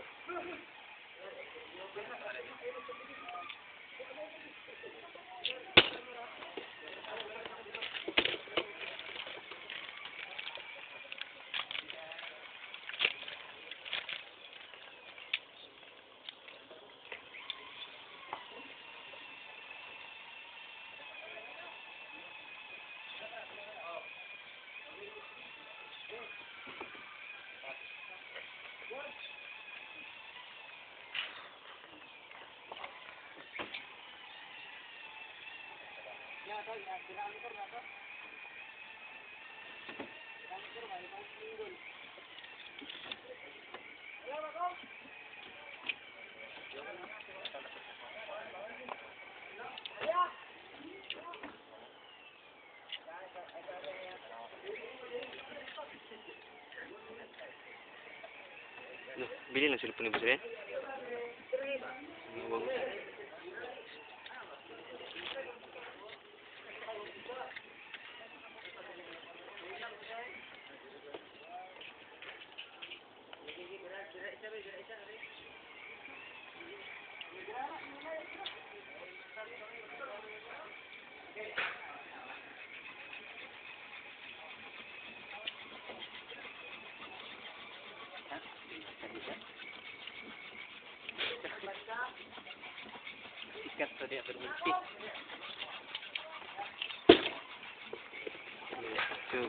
Gracias. Bili ng cellphone ni Boss Ren? Huwag. ketika sedang bermimpi. Terima kasih.